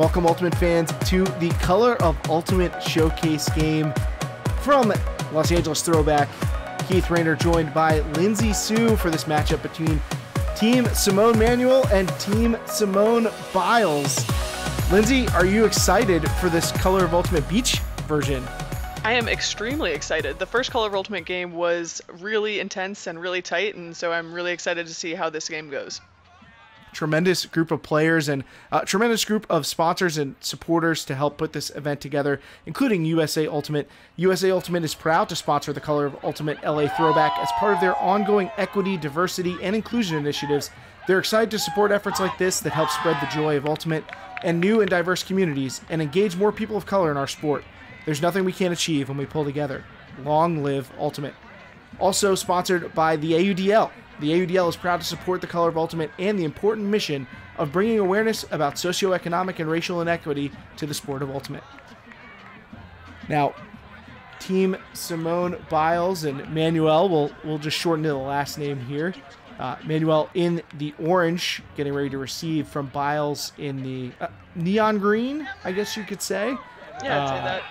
Welcome, Ultimate fans, to the Color of Ultimate Showcase game from Los Angeles Throwback. Keith Rayner joined by Lindsay Sue for this matchup between Team Simone Manuel and Team Simone Biles. Lindsay, are you excited for this Color of Ultimate Beach version? I am extremely excited. The first Color of Ultimate game was really intense and really tight, and so I'm really excited to see how this game goes tremendous group of players and a tremendous group of sponsors and supporters to help put this event together, including USA Ultimate. USA Ultimate is proud to sponsor the Color of Ultimate LA Throwback as part of their ongoing equity, diversity, and inclusion initiatives. They're excited to support efforts like this that help spread the joy of Ultimate and new and diverse communities and engage more people of color in our sport. There's nothing we can't achieve when we pull together. Long live Ultimate. Also sponsored by the AUDL, the AUDL is proud to support the Color of Ultimate and the important mission of bringing awareness about socioeconomic and racial inequity to the sport of Ultimate. Now, Team Simone Biles and Manuel, we'll, we'll just shorten to the last name here. Uh, Manuel in the orange, getting ready to receive from Biles in the uh, neon green, I guess you could say. Yeah, I'd say uh, that.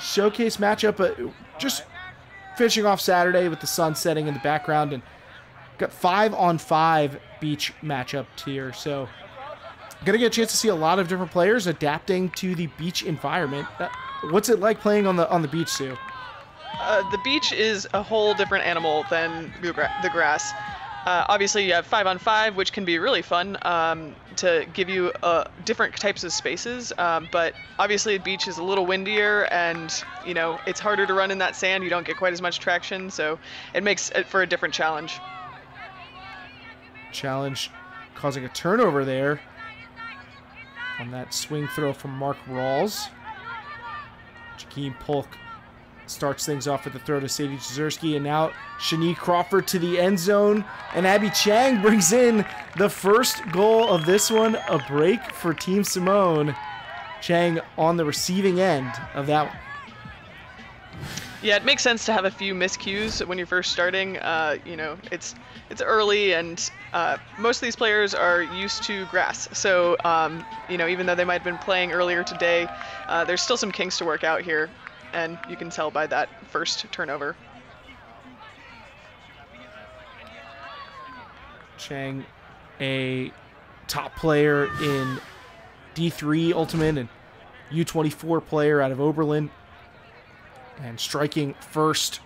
Showcase matchup, uh, just finishing off Saturday with the sun setting in the background and got five on five beach matchup here. So gonna get a chance to see a lot of different players adapting to the beach environment. Uh, what's it like playing on the on the beach, Sue? Uh, the beach is a whole different animal than the grass. Uh, obviously, you have five on five, which can be really fun um, to give you uh, different types of spaces. Um, but obviously, the beach is a little windier, and you know it's harder to run in that sand. You don't get quite as much traction, so it makes it for a different challenge. Challenge causing a turnover there on that swing throw from Mark Rawls. Jakeem Polk starts things off with the throw to Sadie Jezierski, and now Shani Crawford to the end zone, and Abby Chang brings in the first goal of this one, a break for Team Simone. Chang on the receiving end of that one. Yeah, it makes sense to have a few miscues when you're first starting. Uh, you know, it's it's early, and uh, most of these players are used to grass. So, um, you know, even though they might have been playing earlier today, uh, there's still some kinks to work out here and you can tell by that first turnover. Chang, a top player in D3 Ultimate and U24 player out of Oberlin, and striking first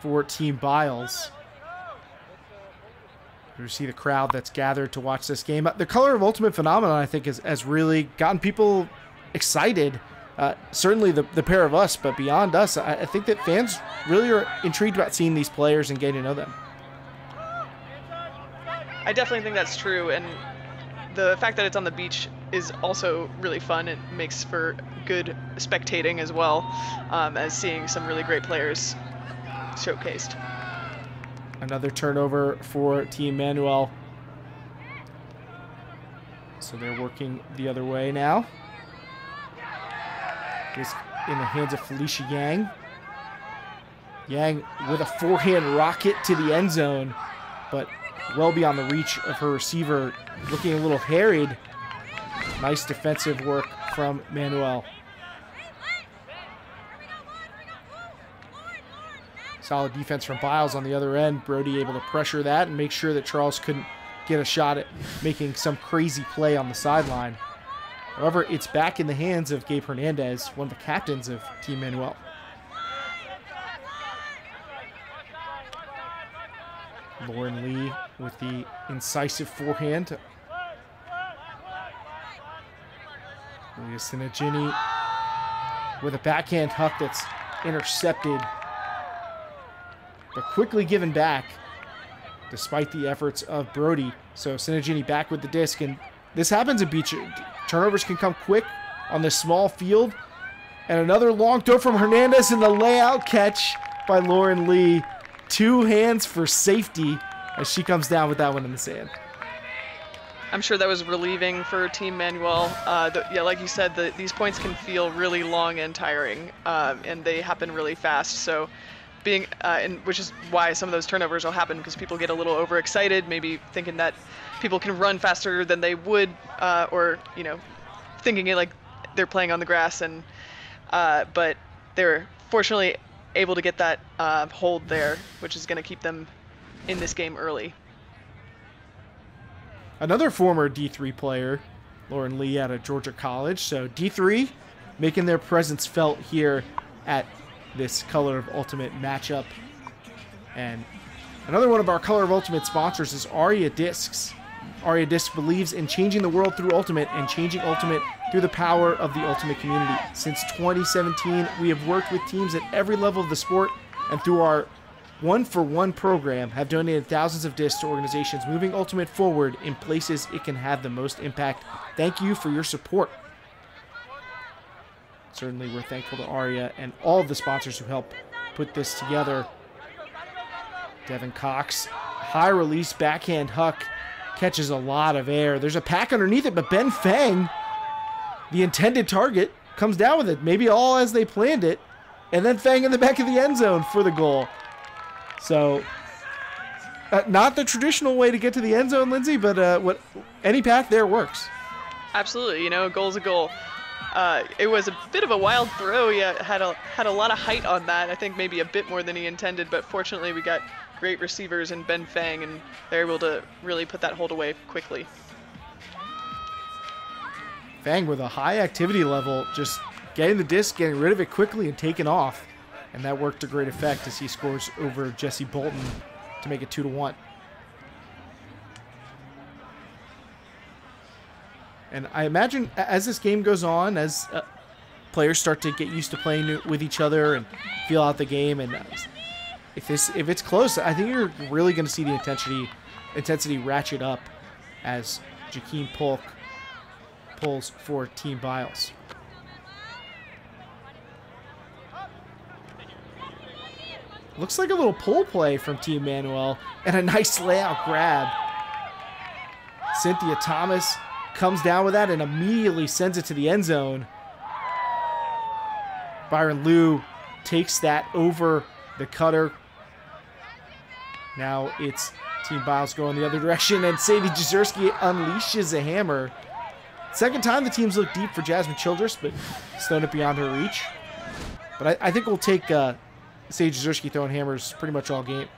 for Team Biles. You see the crowd that's gathered to watch this game. The color of Ultimate Phenomenon, I think, has, has really gotten people excited uh, certainly the, the pair of us, but beyond us, I, I, think that fans really are intrigued about seeing these players and getting to know them. I definitely think that's true, and the fact that it's on the beach is also really fun. It makes for good spectating as well um, as seeing some really great players showcased. Another turnover for Team Manuel. So they're working the other way now is in the hands of Felicia Yang. Yang with a forehand rocket to the end zone, but well beyond the reach of her receiver, looking a little harried. Nice defensive work from Manuel. Solid defense from Biles on the other end. Brody able to pressure that and make sure that Charles couldn't get a shot at making some crazy play on the sideline. However, it's back in the hands of Gabe Hernandez, one of the captains of Team Manuel. Lauren Lee with the incisive forehand. Leah Sinagini with a backhand hook that's intercepted, but quickly given back despite the efforts of Brody. So Sinagini back with the disc, and this happens in beach. Turnovers can come quick on this small field. And another long throw from Hernandez and the layout catch by Lauren Lee. Two hands for safety as she comes down with that one in the sand. I'm sure that was relieving for Team Manuel. Uh, the, yeah, like you said, the, these points can feel really long and tiring, um, and they happen really fast. So, being uh, and which is why some of those turnovers will happen because people get a little overexcited, maybe thinking that people can run faster than they would, uh, or you know, thinking it like they're playing on the grass, and uh, but they're fortunately able to get that uh, hold there, which is going to keep them in this game early. Another former D3 player, Lauren Lee out of Georgia College. So D3 making their presence felt here at this Color of Ultimate matchup. And another one of our Color of Ultimate sponsors is Aria Discs. Aria Discs believes in changing the world through Ultimate and changing Ultimate through the power of the Ultimate community. Since 2017, we have worked with teams at every level of the sport, and through our one for One program have donated thousands of discs to organizations moving Ultimate forward in places it can have the most impact. Thank you for your support. Certainly, we're thankful to Aria and all the sponsors who help put this together. Devin Cox, high release backhand huck, catches a lot of air. There's a pack underneath it, but Ben Fang, the intended target, comes down with it. Maybe all as they planned it. And then Fang in the back of the end zone for the goal. So, uh, not the traditional way to get to the end zone, Lindsay, but uh, what any path there works. Absolutely, you know, a goal's a goal. Uh, it was a bit of a wild throw. He had a had a lot of height on that. I think maybe a bit more than he intended, but fortunately we got great receivers in Ben Fang, and they're able to really put that hold away quickly. Fang with a high activity level, just getting the disc, getting rid of it quickly, and taking off. And that worked to great effect as he scores over Jesse Bolton to make it 2 to 1. And I imagine as this game goes on, as uh, players start to get used to playing with each other and feel out the game, and uh, if this if it's close, I think you're really going to see the intensity intensity ratchet up as Jakeem Polk pulls for Team Biles. Looks like a little pull play from Team Manuel and a nice layout grab. Cynthia Thomas comes down with that and immediately sends it to the end zone. Byron Liu takes that over the cutter. Now it's Team Biles going the other direction, and Sadie Jezierski unleashes a hammer. Second time the teams look deep for Jasmine Childress, but thrown it beyond her reach. But I, I think we'll take uh, Sadie Jezierski throwing hammers pretty much all game.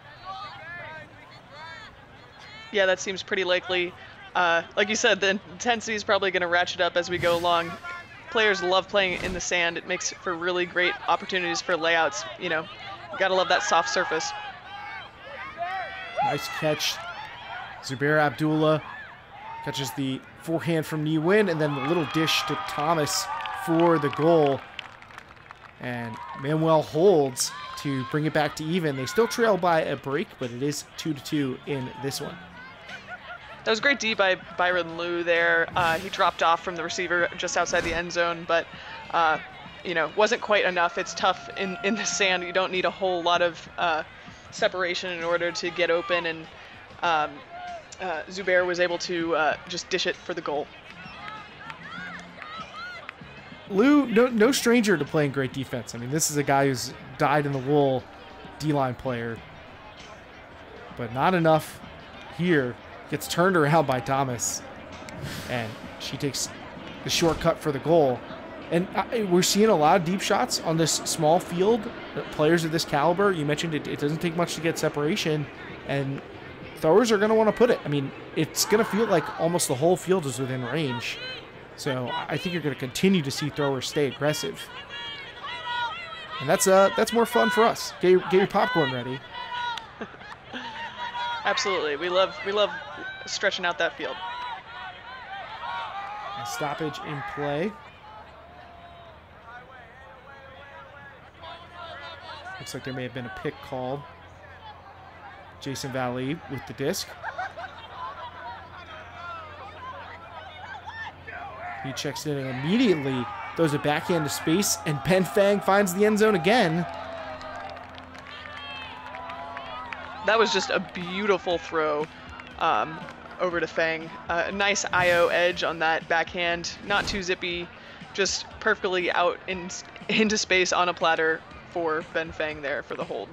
Yeah, that seems pretty likely. Uh, like you said, the intensity is probably going to ratchet up as we go along. Players love playing in the sand. It makes for really great opportunities for layouts. You know, you gotta love that soft surface. Nice catch. Zubair Abdullah catches the forehand from Ni Win, and then the little dish to Thomas for the goal. And Manuel holds to bring it back to even. They still trail by a break, but it is 2 to 2 in this one. That was great D by Byron Liu there. Uh, he dropped off from the receiver just outside the end zone, but uh, you know wasn't quite enough. It's tough in in the sand. You don't need a whole lot of uh, separation in order to get open, and um, uh, Zubair was able to uh, just dish it for the goal. Liu, no, no stranger to playing great defense. I mean, this is a guy who's dyed in the wool D-line player, but not enough here. Gets turned around by Thomas, and she takes the shortcut for the goal. And uh, we're seeing a lot of deep shots on this small field. Uh, players of this caliber, you mentioned it, it doesn't take much to get separation, and throwers are going to want to put it. I mean, it's going to feel like almost the whole field is within range. So I think you're going to continue to see throwers stay aggressive. And that's uh that's more fun for us. Get your, get your popcorn ready. Absolutely. We love we love stretching out that field. A stoppage in play. Looks like there may have been a pick called. Jason Valley with the disc. He checks in and immediately throws it backhand to space, and Ben Fang finds the end zone again. That was just a beautiful throw um, over to Fang. Uh, a nice IO edge on that backhand, not too zippy, just perfectly out in, into space on a platter for Ben Fang there for the hold.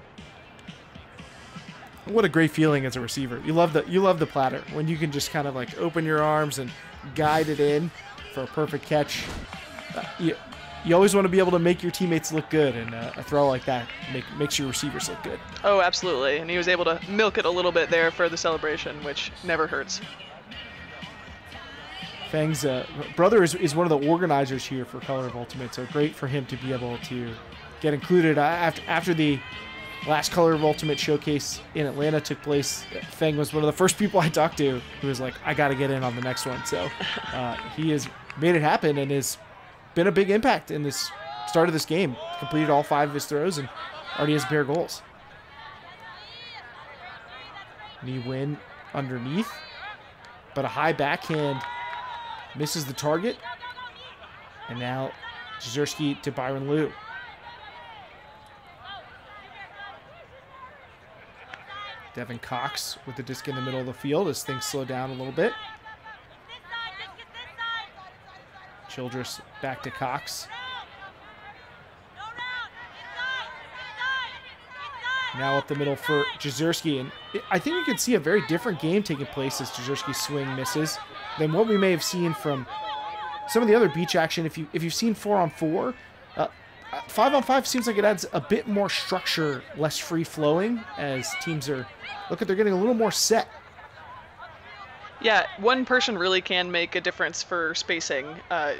What a great feeling as a receiver. You love the you love the platter when you can just kind of like open your arms and guide it in for a perfect catch. Uh, you, you always want to be able to make your teammates look good, and uh, a throw like that make, makes your receivers look good. Oh, absolutely. And he was able to milk it a little bit there for the celebration, which never hurts. Fang's uh, brother is, is one of the organizers here for Color of Ultimate, so great for him to be able to get included. Uh, after, after the last Color of Ultimate showcase in Atlanta took place, Fang was one of the first people I talked to who was like, I got to get in on the next one. So uh, he has made it happen and has been a big impact in this start of this game. Completed all five of his throws and already has a pair of goals. Ni Win underneath, but a high backhand misses the target. And now Jezierski to Byron Liu. Devin Cox with the disc in the middle of the field as things slow down a little bit. Childress back to Cox. Now up the middle for Jezierski. And I think you can see a very different game taking place as Jezierski's swing misses than what we may have seen from some of the other beach action. If you if you've seen four on four, five on five seems like it adds a bit more structure, less free flowing as teams are look at they're getting a little more set. Yeah, one person really can make a difference for spacing. Uh,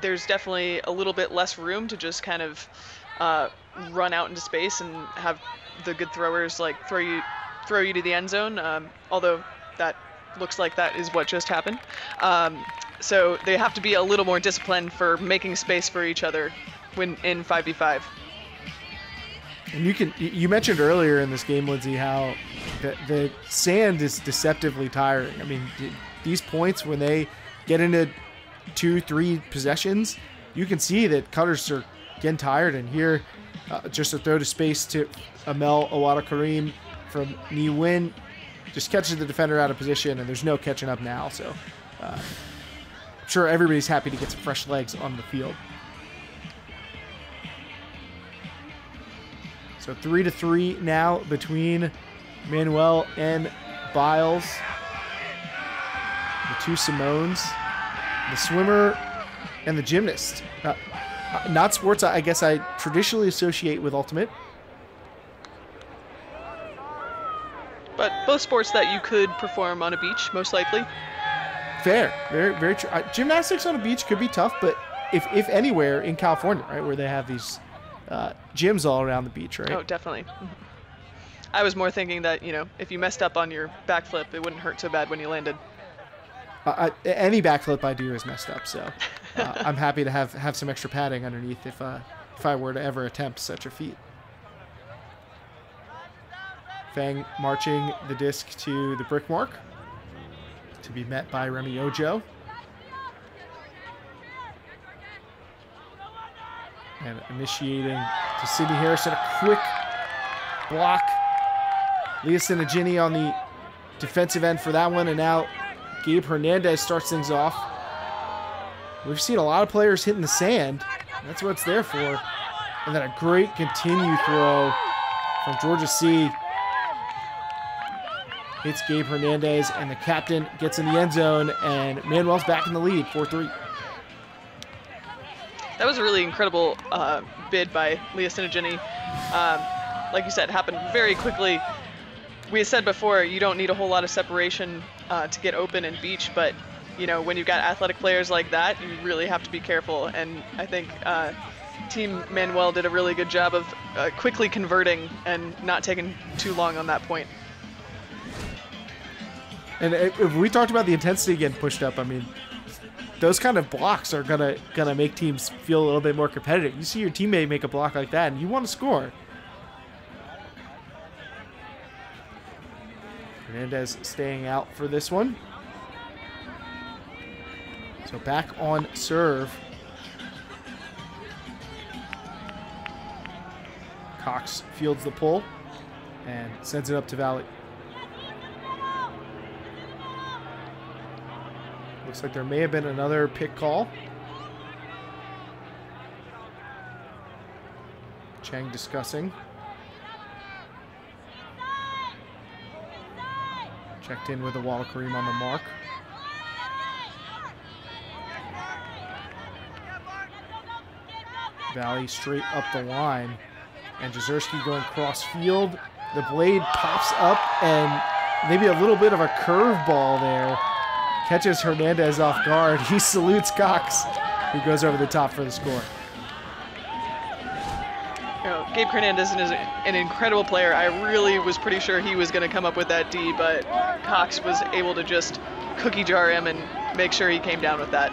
there's definitely a little bit less room to just kind of uh, run out into space and have the good throwers like throw you throw you to the end zone. Um, although that looks like that is what just happened. Um, so they have to be a little more disciplined for making space for each other when in 5v5. And you can you mentioned earlier in this game, Lindsay, how the, the sand is deceptively tiring. I mean, these points when they get into two, three possessions, you can see that cutters are getting tired. And here, uh, just a throw to space to Amel Awadelkarim from Ni Win just catches the defender out of position, and there's no catching up now. So uh, I'm sure everybody's happy to get some fresh legs on the field. So three to three now between Manuel and Biles. The two Simones, the swimmer, and the gymnast. Uh, uh not sports I guess I traditionally associate with Ultimate. But both sports that you could perform on a beach, most likely. Fair, very, very true. Uh, gymnastics on a beach could be tough, but if, if anywhere in California, right, where they have these uh, gyms all around the beach, right? Oh, definitely. I was more thinking that you know if you messed up on your backflip, it wouldn't hurt so bad when you landed. Uh, I, any backflip I do is messed up, so uh, I'm happy to have have some extra padding underneath if uh, if I were to ever attempt such a feat. Fang marching the disc to the brick mark to be met by Remy Ojo. And initiating to Sydney Harrison, a quick block. Leah Sinagini on the defensive end for that one, and now Gabe Hernandez starts things off. We've seen a lot of players hitting the sand. That's what it's there for. And then a great continue throw from Georgia C hits Gabe Hernandez, and the captain gets in the end zone, and Manuel's back in the lead, 4-3. That was a really incredible uh, bid by Leah Sinagini. Um, like you said, happened very quickly. We said before, you don't need a whole lot of separation uh, to get open and beach, but you know when you've got athletic players like that, you really have to be careful. And I think uh, Team Manuel did a really good job of uh, quickly converting and not taking too long on that point. And if we talked about the intensity getting pushed up, I mean, those kind of blocks are gonna gonna make teams feel a little bit more competitive. You see your teammate make a block like that, and you want to score. Hernandez staying out for this one. So back on serve. Cox fields the pull and sends it up to Valley. Looks like there may have been another pick call. Chang discussing. Checked in with Awadelkarim on the mark. Valley straight up the line. And Jezierski going cross field. The blade pops up and maybe a little bit of a curveball there. Catches Hernandez off guard. He salutes Cox, who goes over the top for the score. You know, Gabe Hernandez is an incredible player. I really was pretty sure he was going to come up with that D, but Cox was able to just cookie jar him and make sure he came down with that.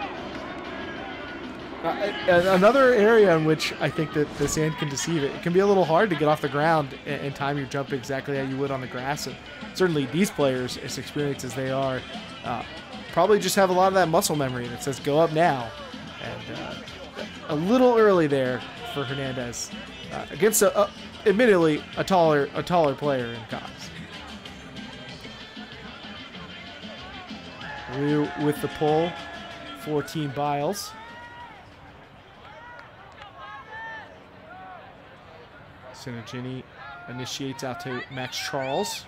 Uh, another area in which I think that the sand can deceive it. It can be a little hard to get off the ground and, and time your jump exactly how you would on the grass. And certainly these players, as experienced as they are, uh, probably just have a lot of that muscle memory that says go up now. And uh, a little early there for Hernandez uh, against a, a, admittedly a taller a taller player in Cox. Liu with the pull for Team Biles. Sinagini initiates out to Max Charles.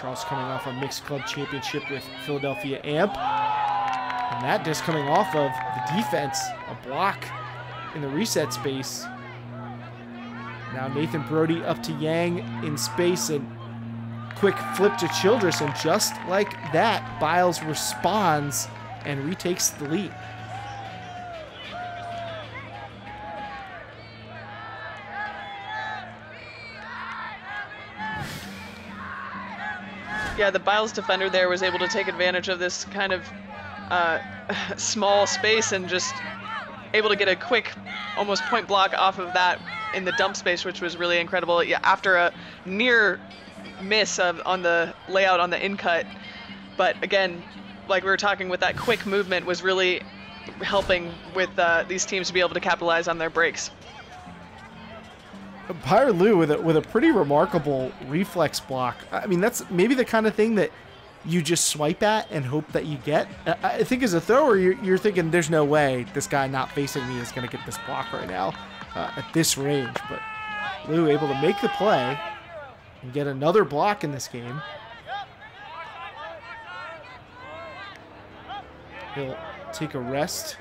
Charles coming off a mixed club championship with Philadelphia Amp. And that disc coming off of the defense, a block in the reset space. Now Nathan Brody up to Yang in space and quick flip to Childress. And just like that, Biles responds and retakes the lead. Yeah, the Biles defender there was able to take advantage of this kind of uh, small space and just able to get a quick, almost point block off of that in the dump space, which was really incredible. Yeah, after a near miss of, on the layout on the in cut, but again, like we were talking with that quick movement was really helping with uh, these teams to be able to capitalize on their breaks. Pyre with a, with a pretty remarkable reflex block. I mean, that's maybe the kind of thing that you just swipe at and hope that you get. I think as a thrower, you're, you're thinking, there's no way this guy not facing me is going to get this block right now uh, at this range. But Liu able to make the play and get another block in this game. He'll take a rest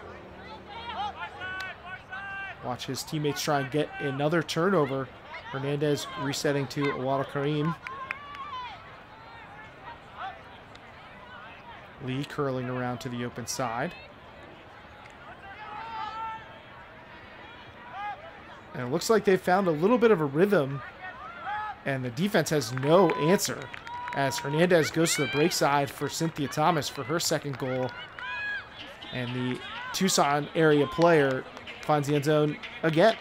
Watch his teammates try and get another turnover. Hernandez resetting to Awadelkarim. Lee curling around to the open side. And it looks like they found a little bit of a rhythm. And the defense has no answer as Hernandez goes to the break side for Cynthia Thomas for her second goal. And the Tucson area player finds the end zone again.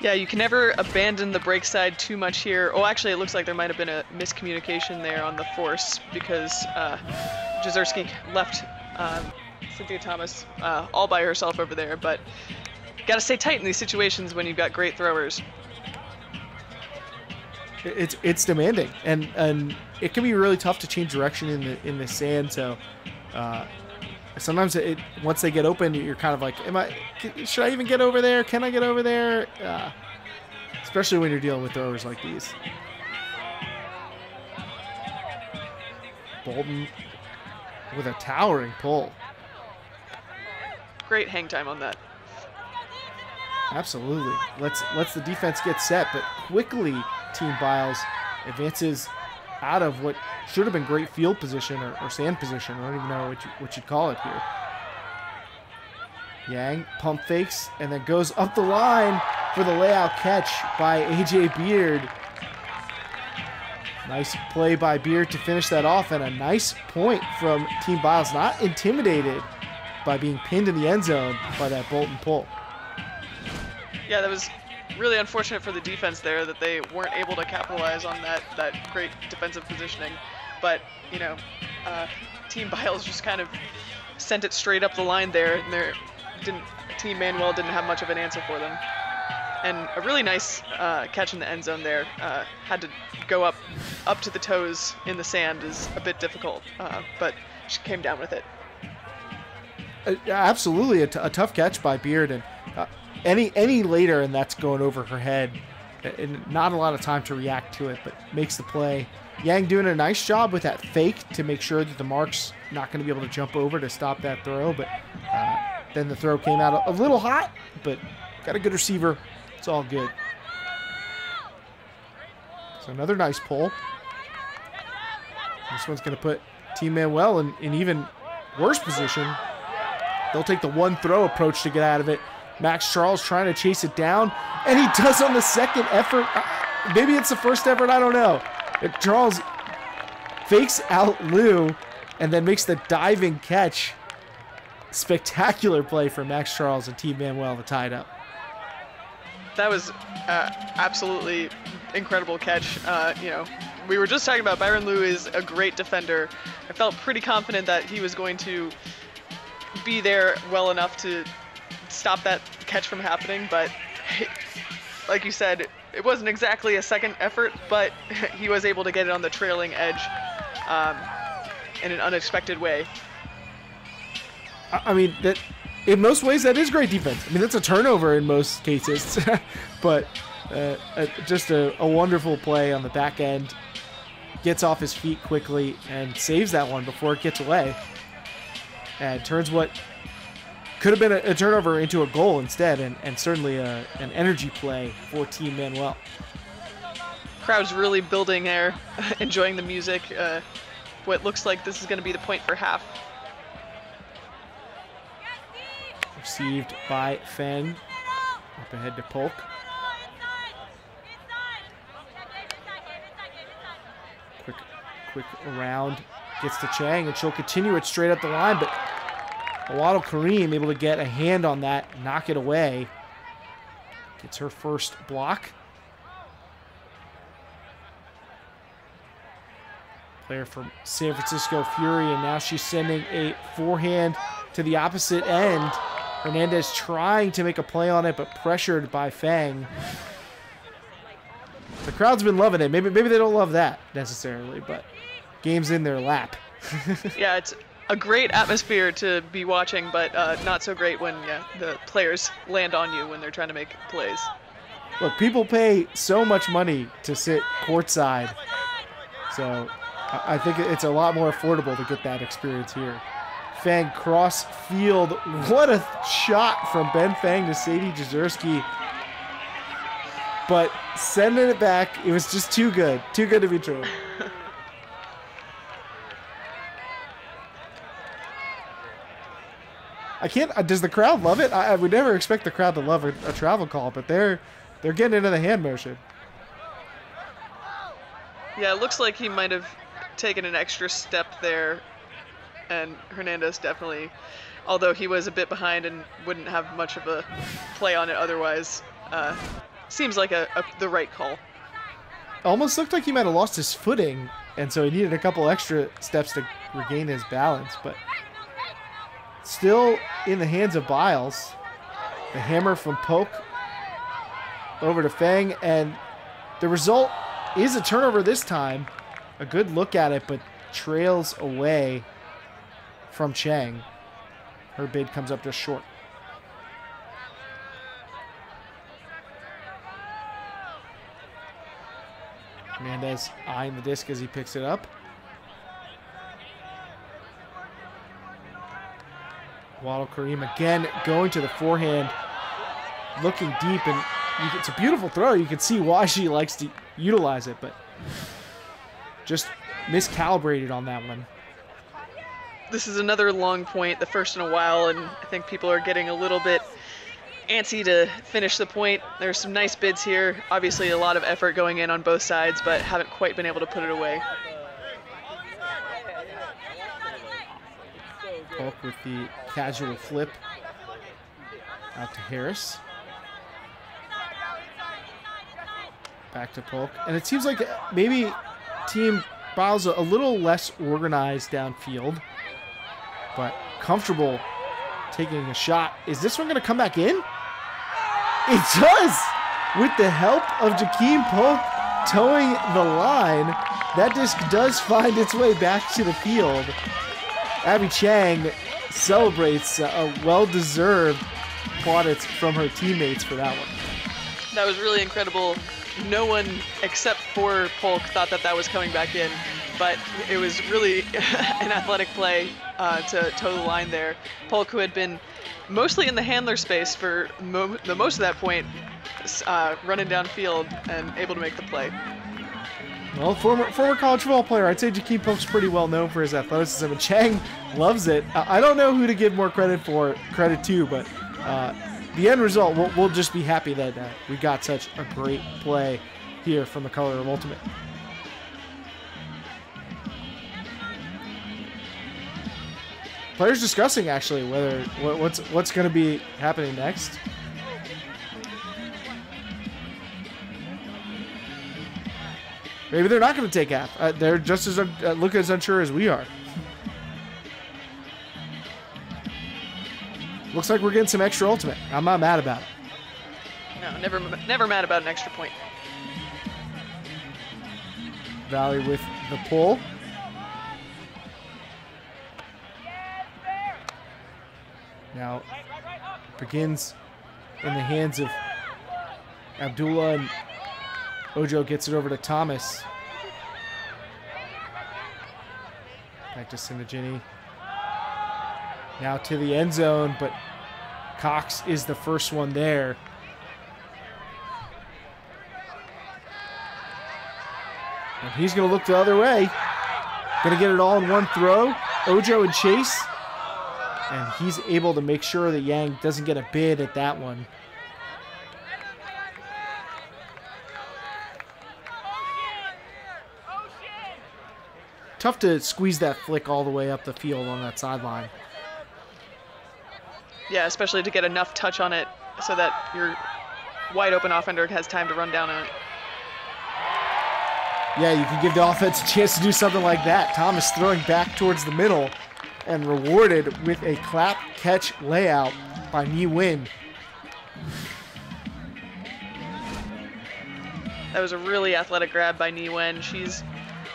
Yeah, you can never abandon the break side too much here. Oh, actually, it looks like there might have been a miscommunication there on the force because uh, Jezierski left um, Cynthia Thomas uh, all by herself over there. But got to stay tight in these situations when you've got great throwers. It's it's demanding, and and it can be really tough to change direction in the in the sand. So uh, sometimes it once they get open, you're kind of like, am I? Should I even get over there? Can I get over there? Uh, especially when you're dealing with throwers like these. Bolton with a towering pull. Great hang time on that. Absolutely. Let's let's the defense get set, but quickly Team Biles advances out of what should have been great field position or, or sand position. I don't even know what, you, what you'd call it here. Yang pump fakes and then goes up the line for the layout catch by AJ Beard. Nice play by Beard to finish that off and a nice point from Team Biles. Not intimidated by being pinned in the end zone by that Bolton pull. Yeah, that was really unfortunate for the defense there that they weren't able to capitalize on that, that great defensive positioning. But, you know, uh, Team Biles just kind of sent it straight up the line there, and their didn't, Team Manuel didn't have much of an answer for them. And a really nice uh, catch in the end zone there. Uh, had to go up up to the toes in the sand is a bit difficult, uh, but she came down with it. Uh, absolutely, a, a tough catch by Beard, and any any later and that's going over her head, and not a lot of time to react to it, but makes the play. Yang doing a nice job with that fake to make sure that the mark's not going to be able to jump over to stop that throw, but uh, then the throw came out a, a little hot, but got a good receiver. It's all good. So another nice pull. This one's going to put Team Manuel in, in even worse position. They'll take the one throw approach to get out of it. Max Charles trying to chase it down, and he does on the second effort. Uh, maybe it's the first effort, I don't know. But Charles fakes out Liu and then makes the diving catch. Spectacular play for Max Charles and Team Manuel to tie it up. That was uh, absolutely incredible catch. Uh, you know, we were just talking about Byron Liu is a great defender. I felt pretty confident that he was going to be there well enough to stop that catch from happening, but like you said, it wasn't exactly a second effort, but he was able to get it on the trailing edge um, in an unexpected way. I mean, that in most ways that is great defense. I mean, that's a turnover in most cases, but uh, just a, a wonderful play on the back end. Gets off his feet quickly and saves that one before it gets away. And turns what could have been a, a, turnover into a goal instead, and, and certainly a, an energy play for Team Manuel. Crowd's really building there, enjoying the music. Uh, what looks like this is going to be the point for half. Received by Feng. Up ahead to Polk. Quick, quick around. Gets to Chang, and she'll continue it straight up the line, but Awadelkarim able to get a hand on that, knock it away. Gets her first block. Player from San Francisco Fury, and now she's sending a forehand to the opposite end. Hernandez trying to make a play on it, but pressured by Fang. The crowd's been loving it. Maybe maybe they don't love that necessarily, but game's in their lap. yeah, it's a great atmosphere to be watching, but uh, not so great when yeah, the players land on you when they're trying to make plays. Look, people pay so much money to sit courtside, so I think it's a lot more affordable to get that experience here. Fang cross field. What a shot from Ben Fang to Sadie Jezierski. But sending it back, it was just too good. Too good to be true. I can't. Uh, does the crowd love it? I, I, would never expect the crowd to love a, a, travel call, but they're they're getting into the hand motion. Yeah, it looks like he might have taken an extra step there, and Hernandez definitely, although he was a bit behind and wouldn't have much of a play on it otherwise, uh, seems like a, a, the right call. Almost looked like he might have lost his footing, and so he needed a couple extra steps to regain his balance, but Still in the hands of Biles. The hammer from Polk over to Fang, and the result is a turnover this time. A good look at it, but trails away from Chang. Her bid comes up just short. Hernandez eyeing the disc as he picks it up. Awadelkarim again going to the forehand, looking deep, and it's a beautiful throw. You can see why she likes to utilize it, but just miscalibrated on that one. This is another long point, the first in a while, and I think people are getting a little bit antsy to finish the point. There's some nice bids here. Obviously, a lot of effort going in on both sides, but haven't quite been able to put it away. With the casual flip out to Harris. Back to Polk. And it seems like maybe Team Biles a little less organized downfield, but comfortable taking a shot. Is this one going to come back in? It does! With the help of Jakeem Polk toeing the line, that disc does find its way back to the field. Abby Chang celebrates a well-deserved plaudits from her teammates for that one. That was really incredible. no one except for Polk thought that that was coming back in, but it was really an athletic play uh, to toe the line there. Polk, who had been mostly in the handler space for mo the most of that point, uh, running downfield and able to make the play. Well, former former college football player, I'd say Jakeem Polk's pretty well known for his athleticism, and Chang loves it. I don't know who to give more credit for credit to, but uh, the end result, we'll, we'll just be happy that uh, we got such a great play here from the color of Ultimate. Players discussing actually whether what's what's going to be happening next. Maybe they're not going to take half. Uh, they're just as uh, look as unsure as we are. Looks like we're getting some extra ultimate. I'm not mad about it. No, never, never mad about an extra point. Valley with the pull. Now begins in the hands of Abdullah and Ojo gets it over to Thomas. Back to Sinagini. Now to the end zone, but Cox is the first one there. And he's going to look the other way. Going to get it all in one throw. Ojo and Chase. And he's able to make sure that Yang doesn't get a bid at that one. Tough to squeeze that flick all the way up the field on that sideline. Yeah, especially to get enough touch on it so that your wide open offender has time to run down on it. Yeah, you can give the offense a chance to do something like that. Thomas throwing back towards the middle and rewarded with a clap catch layout by Ni Win. That was a really athletic grab by Ni Wen. She's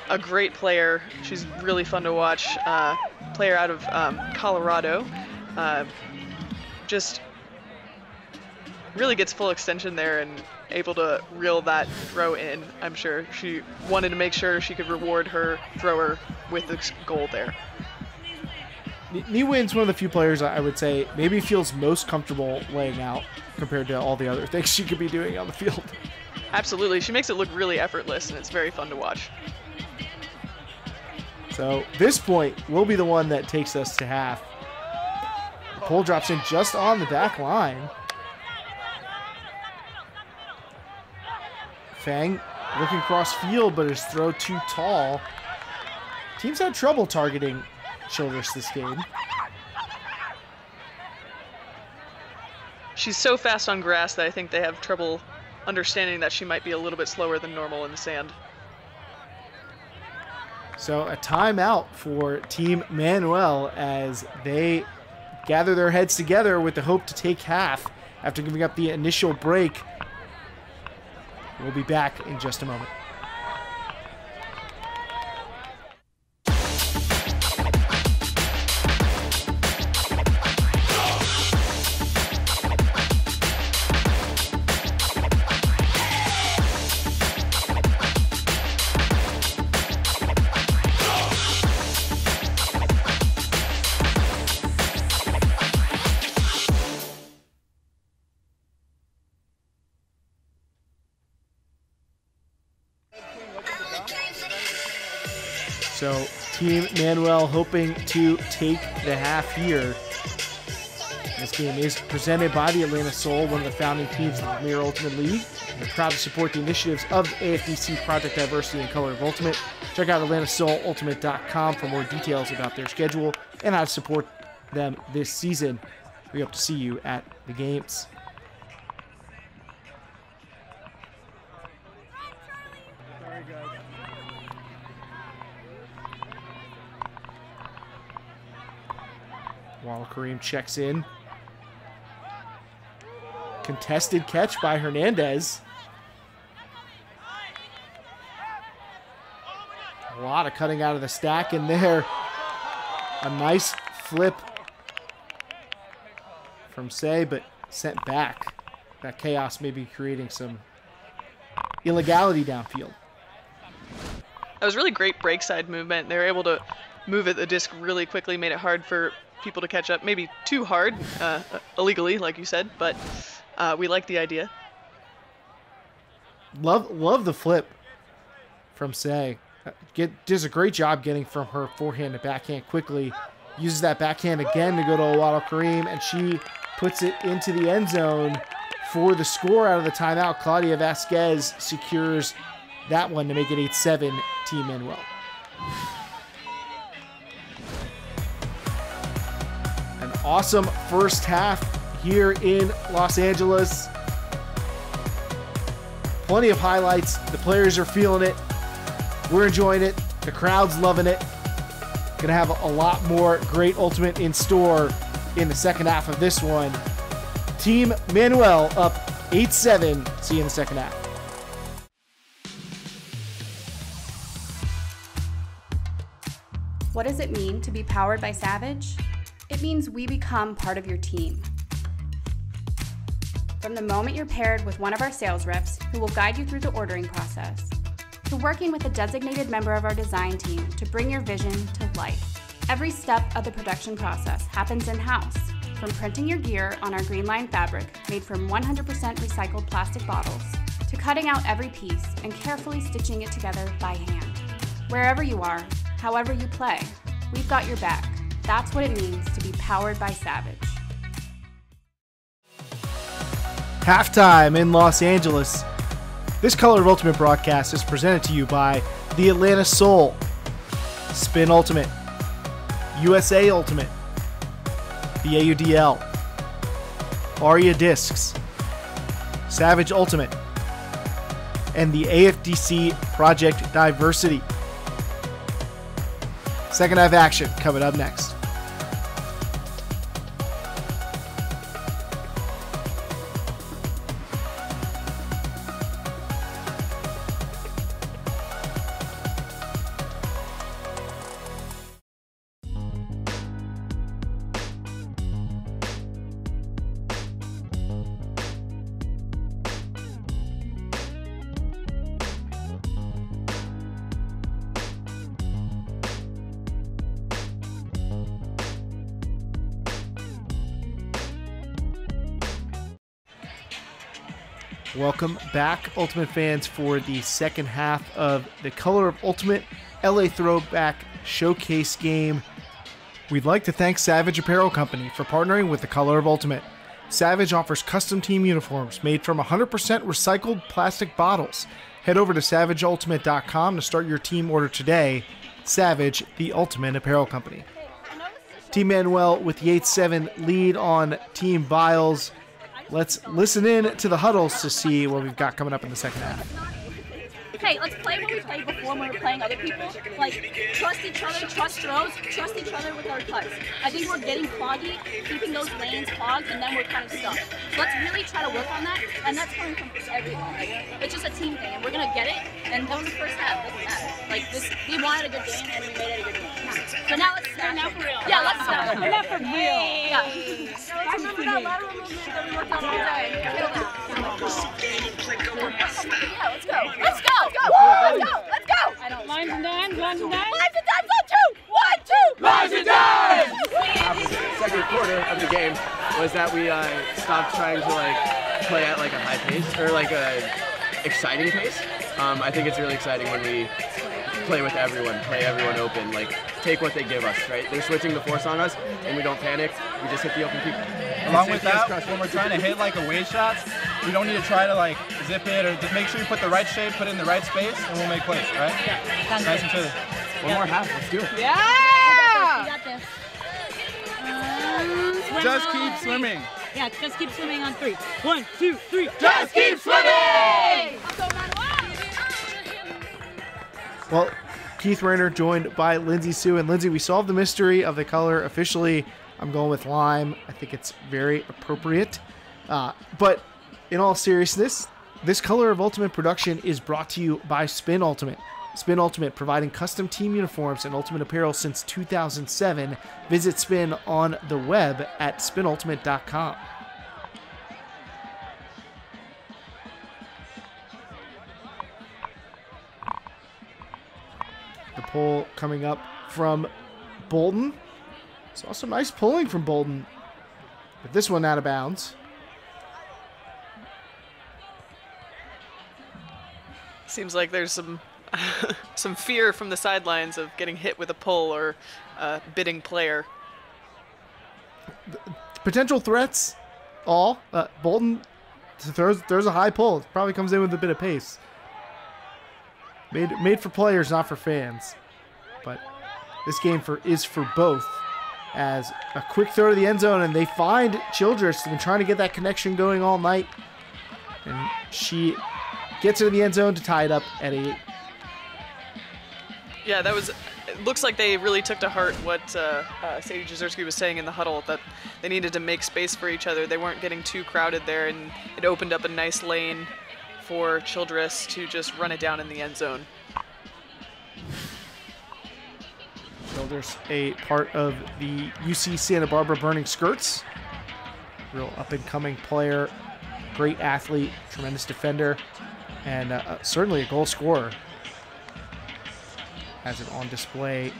a great player. She's really fun to watch. Uh, player out of um, Colorado. Uh, just really gets full extension there and able to reel that throw in. I'm sure she wanted to make sure she could reward her thrower with the goal there. Niwin's one of the few players I would say maybe feels most comfortable laying out compared to all the other things she could be doing on the field. Absolutely. She makes it look really effortless, and it's very fun to watch. So this point will be the one that takes us to half. Pull drops in just on the back line. Fang looking cross field, but his throw too tall. Teams had trouble targeting Childress this game. She's so fast on grass that I think they have trouble understanding that she might be a little bit slower than normal in the sand. So a timeout for Team Manuel as they gather their heads together with the hope to take half after giving up the initial break. We'll be back in just a moment. Manuel hoping to take the half here. This game is presented by the Atlanta Soul, one of the founding teams of the Premier Ultimate League. We're proud to support the initiatives of AFDC Project Diversity and Color of Ultimate. Check out AtlantaSoulUltimate.com for more details about their schedule and how to support them this season. We hope to see you at the games. While Kareem checks in. Contested catch by Hernandez. A lot of cutting out of the stack in there. A nice flip from Say, but sent back. That chaos may be creating some illegality downfield. That was really great break side movement. They were able to move at the disc really quickly, made it hard for people to catch up. Maybe too hard, uh, illegally, like you said, but uh, we like the idea. Love love the flip from Say. Get does a great job getting from her forehand to backhand quickly. Uses that backhand again to go to Awadelkarim, and she puts it into the end zone for the score out of the timeout. Claudia Vasquez secures that one to make it 8-7 Team Manuel. Awesome first half here in Los Angeles. Plenty of highlights. The players are feeling it. We're enjoying it. The crowd's loving it. Gonna have a lot more great Ultimate in store in the second half of this one. Team Manuel up 8-7. See you in the second half. What does it mean to be powered by Savage? It means we become part of your team. From the moment you're paired with one of our sales reps who will guide you through the ordering process, to working with a designated member of our design team to bring your vision to life. Every step of the production process happens in-house, from printing your gear on our green line fabric made from 100% recycled plastic bottles, to cutting out every piece and carefully stitching it together by hand. Wherever you are, however you play, we've got your back. That's what it means to be powered by Savage. Halftime in Los Angeles. This Color of Ultimate broadcast is presented to you by the Atlanta Soul, Spin Ultimate, USA Ultimate, the AUDL, Aria Discs, Savage Ultimate, and the AFDC Project Diversity. Second half action coming up next. Welcome back, Ultimate fans, for the second half of the Color of Ultimate LA Throwback Showcase game. We'd like to thank Savage Apparel Company for partnering with the Color of Ultimate. Savage offers custom team uniforms made from 100% recycled plastic bottles. Head over to savageultimate.com to start your team order today. Savage, the ultimate apparel company. Team Manuel with the 8 7 lead on Team Biles. Let's listen in to the huddles to see what we've got coming up in the second half. Okay, let's play what we played before when we were playing other people. Like, trust each other, trust throws, trust each other with our cuts. I think we're getting cloggy, keeping those lanes clogged, and then we're kind of stuck. So let's really try to work on that, and that's coming from everyone. It's just a team thing, and we're gonna get it. And that was the first half. Like this, we wanted a good game, and we made it a good game. So now let's smash now for real. Yeah, let's smash it. Not for real. Yeah. I remember that lateral movement that we worked on all day. Yeah, let's go. Let's go. Let's go. Let's go. Let's go. I don't. Lines and dimes, lines and dimes. Lines and dimes. One, two. One, two. Lines and dimes. second quarter of the game was that we uh, stopped trying to like play at like a high pace or like a exciting pace. Um, I think it's really exciting when we play with everyone, play everyone open, like take what they give us, right? They're switching the force on us and we don't panic, we just hit the open people. Along with that, when we're trying to hit like away shots, we don't need to try to like zip it or just make sure you put the right shape, put it in the right space, and we'll make plays, all right? Sounds Nice good. and chilly. One more half, let's do it. Yeah! You got this. Um, Just keep three. swimming. Yeah, just keep swimming on three. One, two, three. Just keep swimming! Well, Keith Rayner joined by Lindsay Sue. And Lindsay, we solved the mystery of the color officially. I'm going with lime. I think it's very appropriate. Uh, but in all seriousness, this color of Ultimate production is brought to you by Spin Ultimate. Spin Ultimate providing custom team uniforms and Ultimate apparel since 2007. Visit Spin on the web at spinultimate.com. pull coming up from Bolden. Saw some nice pulling from Bolden. But this one out of bounds. Seems like there's some some fear from the sidelines of getting hit with a pull or a bidding player. Potential threats, all. Uh, Bolden throws, throws a high pull. Probably comes in with a bit of pace. Made, made for players, not for fans. This game for is for both. As a quick throw to the end zone, and they find Childress. They've been trying to get that connection going all night. And she gets into the end zone to tie it up at eight. Yeah, that was. It looks like they really took to heart what uh, uh, Sadie Jezierski was saying in the huddle that they needed to make space for each other. They weren't getting too crowded there, and it opened up a nice lane for Childress to just run it down in the end zone. Childress, a part of the UC Santa Barbara Burning Skirts. Real up and coming player, great athlete, tremendous defender, and uh, uh, certainly a goal scorer. Has it on display.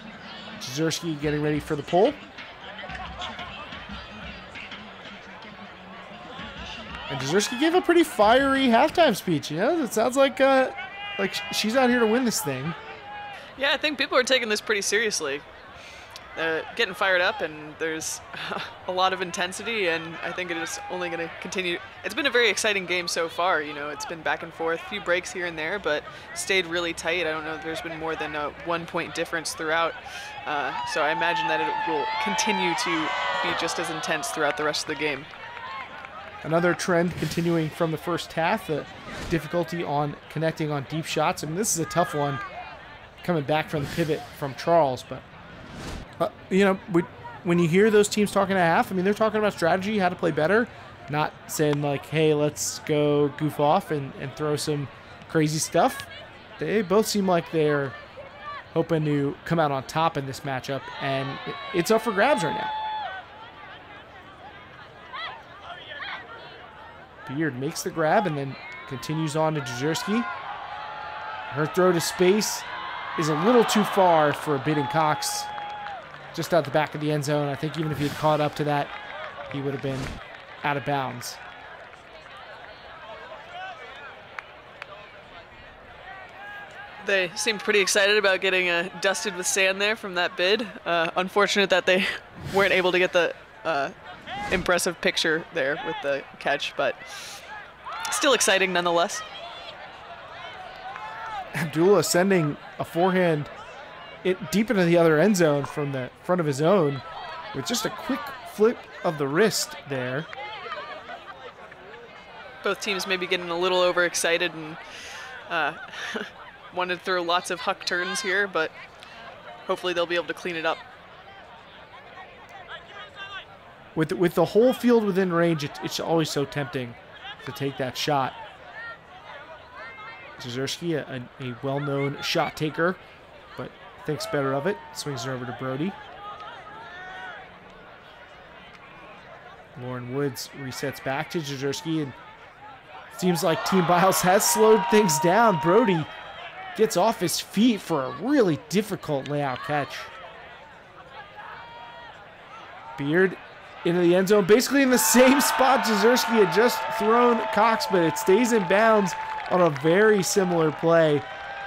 Jezierski getting ready for the pull. And Jezierski gave a pretty fiery halftime speech. You know, it sounds like uh, like she's out here to win this thing. Yeah, I think people are taking this pretty seriously. Uh, getting fired up, and there's a lot of intensity, and I think it is only going to continue. It's been a very exciting game so far. You know, it's been back and forth, a few breaks here and there, but stayed really tight. I don't know if there's been more than a one point difference throughout. Uh, so I imagine that it will continue to be just as intense throughout the rest of the game. Another trend continuing from the first half, the difficulty on connecting on deep shots. I mean, this is a tough one coming back from the pivot from Charles, but uh, you know, we, when you hear those teams talking at half, I mean, they're talking about strategy, how to play better, not saying like, hey, let's go goof off and, and throw some crazy stuff. They both seem like they're hoping to come out on top in this matchup, and it, it's up for grabs right now. Beard makes the grab and then continues on to Jezierski. Her throw to space is a little too far for a bidding Cox. Just out the back of the end zone. I think even if he had caught up to that, he would have been out of bounds. They seemed pretty excited about getting uh, dusted with sand there from that bid. Uh, unfortunate that they weren't able to get the uh, impressive picture there with the catch, but still exciting nonetheless. Abdullah sending a forehand it deep into the other end zone from the front of his own with just a quick flip of the wrist there. Both teams maybe getting a little overexcited and uh, wanted to throw lots of huck turns here, but hopefully they'll be able to clean it up. With with the whole field within range, it, it's always so tempting to take that shot. Jezierski, a, a well-known shot taker, but thinks better of it. Swings it over to Brody. Lauren Woods resets back to Jezierski, and seems like Team Biles has slowed things down. Brody gets off his feet for a really difficult layout catch. Beard into the end zone, basically in the same spot Jezierski had just thrown Cox, but it stays in bounds on a very similar play.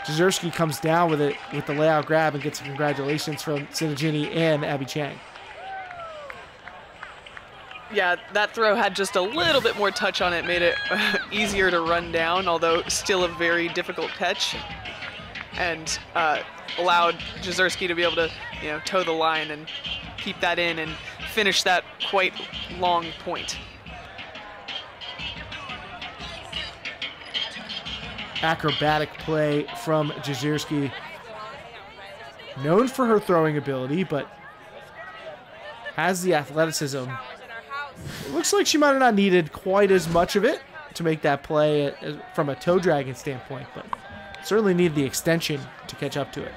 Jezierski comes down with it with the layout grab and gets congratulations from Sinagini and Abby Chang. Yeah, that throw had just a little bit more touch on it, made it easier to run down, although still a very difficult catch, and uh, allowed Jezierski to be able to, you know, toe the line and keep that in and finish that quite long point. Acrobatic play from Jezierski. Known for her throwing ability, but has the athleticism. It looks like she might have not needed quite as much of it to make that play uh, from a toe dragon standpoint, but certainly needed the extension to catch up to it.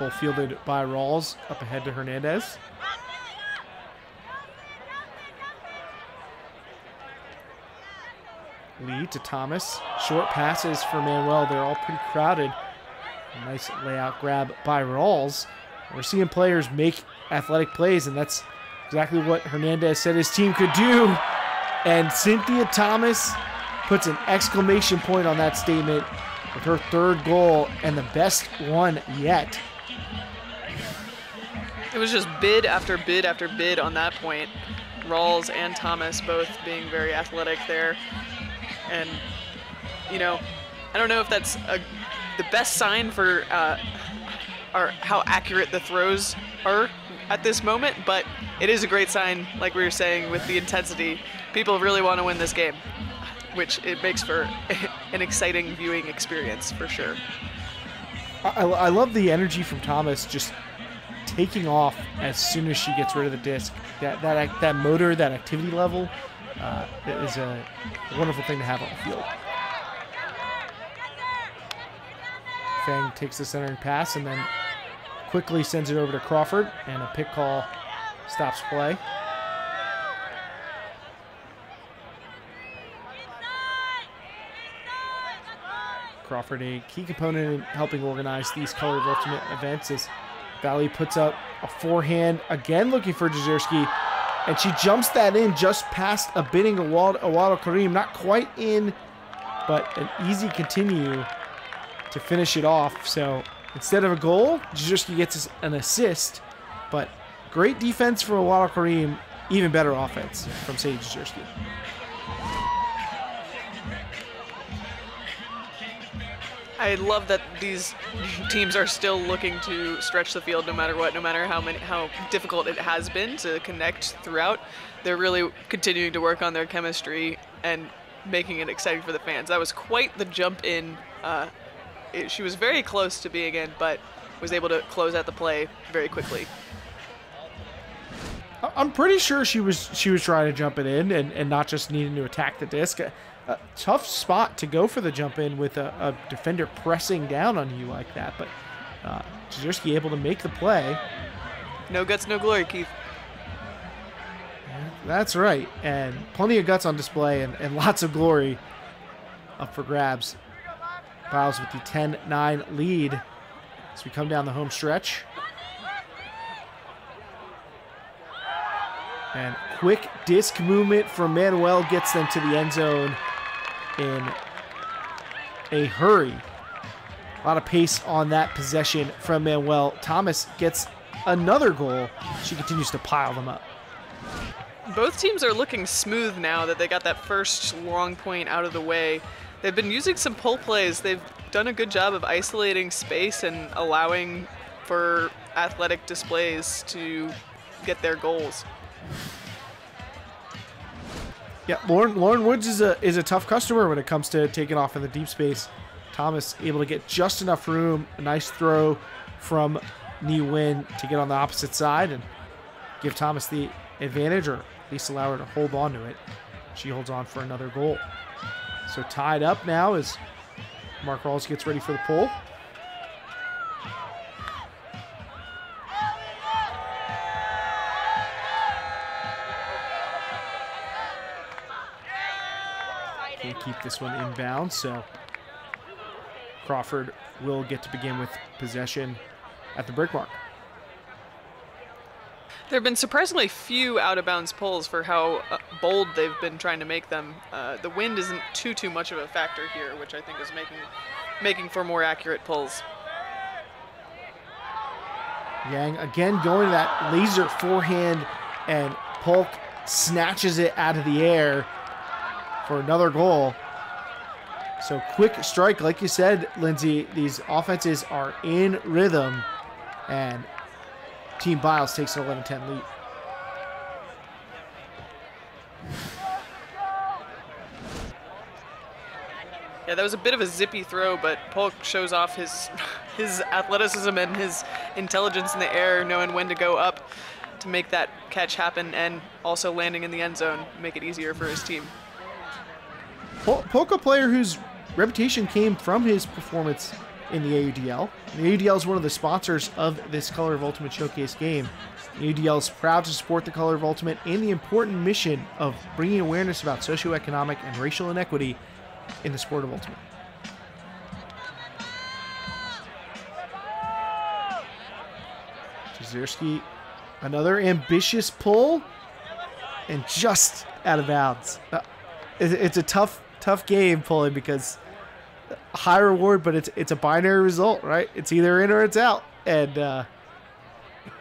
Pull fielded by Rawls up ahead to Hernandez. it to Thomas. Short passes for Manuel. They're all pretty crowded. Nice layout grab by Rawls. We're seeing players make athletic plays, and that's exactly what Hernandez said his team could do. And Cynthia Thomas puts an exclamation point on that statement with her third goal and the best one yet. It was just bid after bid after bid on that point. Rawls and Thomas both being very athletic there. And, you know, I don't know if that's a, the best sign for uh, our, how accurate the throws are at this moment, but it is a great sign, like we were saying, with the intensity. People really want to win this game, which it makes for an exciting viewing experience for sure. I, I love the energy from Thomas just taking off as soon as she gets rid of the disc. That that that motor, that activity level, uh, is a wonderful thing to have on the field. Fang takes the centering pass and then quickly sends it over to Crawford, and a pick call stops play. Crawford, a key component in helping organize these Color of Ultimate events, as Valley puts up a forehand again, looking for Jezierski, and she jumps that in just past a bidding Awad Awadelkarim, not quite in, but an easy continue to finish it off. So instead of a goal, Jezierski gets an assist, but great defense from Awadelkarim, even better offense from Sadie Jezierski. I love that these teams are still looking to stretch the field no matter what, no matter how many how difficult it has been to connect throughout. They're really continuing to work on their chemistry and making it exciting for the fans. That was quite the jump in. Uh, it, she was very close to being in, but was able to close out the play very quickly. I'm pretty sure she was she was trying to jump it in and, and not just needing to attack the disc. A, tough spot to go for the jump in with a, a defender pressing down on you like that, but uh, Jezierski able to make the play. No guts, no glory, Keith. That's right, and plenty of guts on display and, and lots of glory up for grabs. Biles with the 10-9 lead as we come down the home stretch. And quick disc movement from Manuel gets them to the end zone in a hurry. A lot of pace on that possession from Manuel. Thomas gets another goal. She continues to pile them up. Both teams are looking smooth now that they got that first long point out of the way. They've been using some pull plays. They've done a good job of isolating space and allowing for athletic displays to get their goals. Yeah, Lauren Lauren Woods is a is a tough customer when it comes to taking off in the deep space. Thomas able to get just enough room, a nice throw from Ni Win to get on the opposite side and give Thomas the advantage, or at least allow her to hold on to it. She holds on for another goal. So tied up now as Mark Rawls gets ready for the pull. Keep this one inbound, so Crawford will get to begin with possession at the break mark. There have been surprisingly few out of bounds pulls for how uh, bold they've been trying to make them. Uh, the wind isn't too too much of a factor here, which I think is making making for more accurate pulls. Yang again going to that laser forehand, and Polk snatches it out of the air for another goal. So quick strike, like you said, Lindsay. These offenses are in rhythm, and Team Biles takes an 11-10 lead. Yeah, that was a bit of a zippy throw, but Polk shows off his his athleticism and his intelligence in the air, knowing when to go up to make that catch happen, and also landing in the end zone, make it easier for his team. Pol- Polka player whose reputation came from his performance in the AUDL. The AUDL is one of the sponsors of this Color of Ultimate Showcase game. The AUDL is proud to support the Color of Ultimate and the important mission of bringing awareness about socioeconomic and racial inequity in the sport of ultimate. Jezierski, another ambitious pull, and just out of bounds. Uh, it- it's a tough, tough game pulling because high reward, but it's it's a binary result, right? It's either in or it's out, and uh,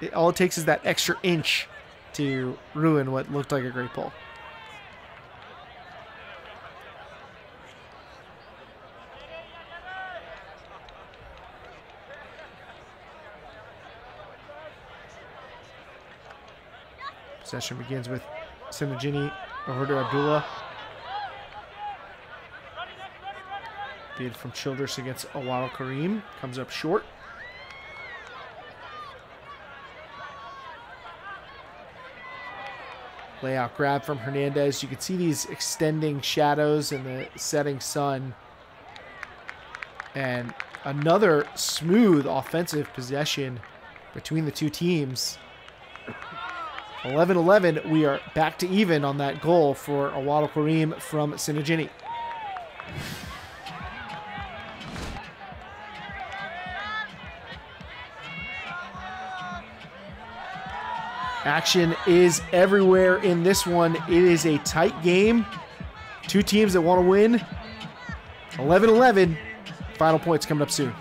it, all it takes is that extra inch to ruin what looked like a great pull. Possession begins with Sinagini over to Abdullah. Bid from Childress against Awadelkarim comes up short. Layout grab from Hernandez. You can see these extending shadows in the setting sun. And another smooth offensive possession between the two teams. 11 11, we are back to even on that goal for Awadelkarim from Sinagini. Action is everywhere in this one. It is a tight game. Two teams that want to win. 11 11. Final points coming up soon.